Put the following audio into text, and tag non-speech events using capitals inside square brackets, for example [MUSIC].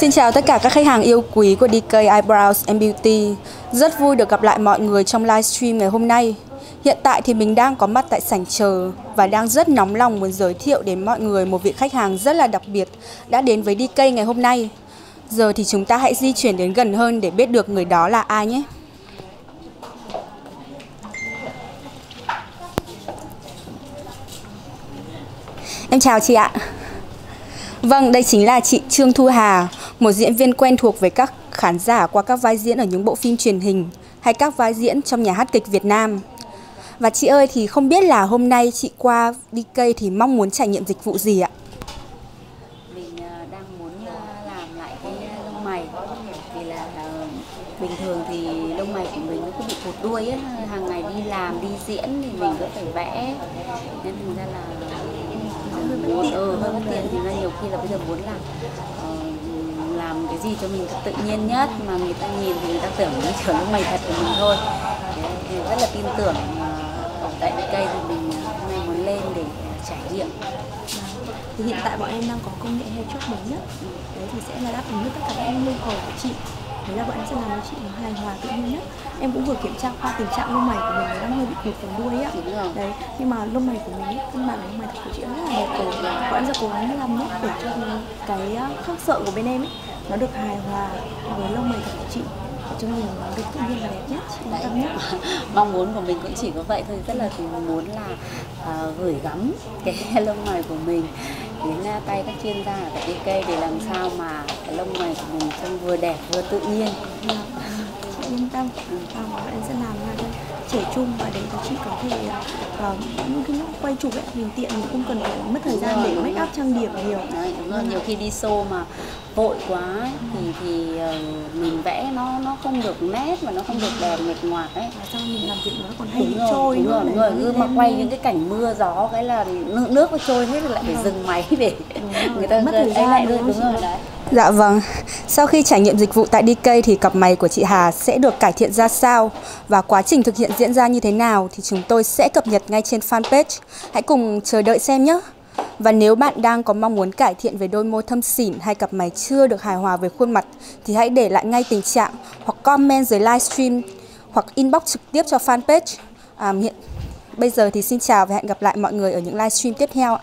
Xin chào tất cả các khách hàng yêu quý của DK Eyebrows and Beauty. Rất vui được gặp lại mọi người trong livestream ngày hôm nay. Hiện tại thì mình đang có mặt tại sảnh chờ và đang rất nóng lòng muốn giới thiệu đến mọi người một vị khách hàng rất là đặc biệt đã đến với DK ngày hôm nay. Giờ thì chúng ta hãy di chuyển đến gần hơn để biết được người đó là ai nhé. Em chào chị ạ. Vâng, đây chính là chị Trương Thu Hà, một diễn viên quen thuộc với các khán giả qua các vai diễn ở những bộ phim truyền hình hay các vai diễn trong nhà hát kịch Việt Nam. Và chị ơi thì không biết là hôm nay chị qua DK thì mong muốn trải nghiệm dịch vụ gì ạ? Mình à, đang muốn à, làm lại cái à, lông mày vì là bình thường thì lông mày của mình nó cứ bị cụt đuôi ấy, hàng ngày đi làm đi diễn thì mình cứ phải vẽ nên thành ra là hơi bất tiện ừ, hơi bất tiện ờ, thì là nhiều khi là bây giờ muốn là uh, làm cái gì cho mình tự nhiên nhất mà người ta nhìn thì người ta tưởng như kiểu lông mày thật của mình thôi. Thế, thì rất là tin tưởng uh, ở tại cây thì mình hôm nay muốn lên để trải nghiệm. Thì hiện tại bọn em đang có công nghệ hair chop mới nhất. Đấy thì sẽ là đáp ứng được tất cả các nhu cầu của chị. Đấy là bọn em sẽ làm cho chị nó hài hòa tự nhiên nhất. Em cũng vừa kiểm tra qua tình trạng lông mày của mình đang hơi bị cụt phần đuôi á. Đấy nhưng mà lông mày của mình căn bản lông mày thật của chị rất là đẹp. Rồi bọn em sẽ cố gắng làm nhất để cho cái khớp sợ của bên em ấy nó được hài hòa với lông mày của chị. Cho nhìn nó được tự nhiên và đẹp nhất chị tâm nhất. [LAUGHS] Mong muốn của mình cũng chỉ có vậy thôi. Rất là muốn là à, gửi gắm [LAUGHS] cái lông mày của mình đến à, tay các chuyên gia ở tại DK để làm sao mà cái lông mày của mình trông vừa đẹp vừa tự nhiên. Chị yên tâm. À, bọn em sẽ làm ra trẻ trung và để chị có thể uh, những cái lúc quay chụp ấy mình tiện mình không cần phải mất thời gian để make up trang điểm nhiều. Đấy, đúng rồi nhiều khi đi show mà vội quá ấy, thì thì ờ, mình vẽ nó nó không được nét và nó không được đẹp mệt ngoạc ấy. Và sau mình làm việc nó còn hay bị đúng rồi, trôi đúng rồi, đúng rồi. cứ mà quay những cái cảnh mưa gió cái là nước, nước nó trôi hết rồi lại phải dừng máy để người ta mất thời gian, lại đúng đúng, rồi đấy Dạ vâng, sau khi trải nghiệm dịch vụ tại DK thì cặp mày của chị Hà sẽ được cải thiện ra sao và quá trình thực hiện diễn ra như thế nào thì chúng tôi sẽ cập nhật ngay trên fanpage. Hãy cùng chờ đợi xem nhé. Và nếu bạn đang có mong muốn cải thiện về đôi môi thâm xỉn hay cặp mày chưa được hài hòa với khuôn mặt thì hãy để lại ngay tình trạng hoặc comment dưới livestream hoặc inbox trực tiếp cho fanpage. À, hiện bây giờ thì xin chào và hẹn gặp lại mọi người ở những livestream tiếp theo ạ.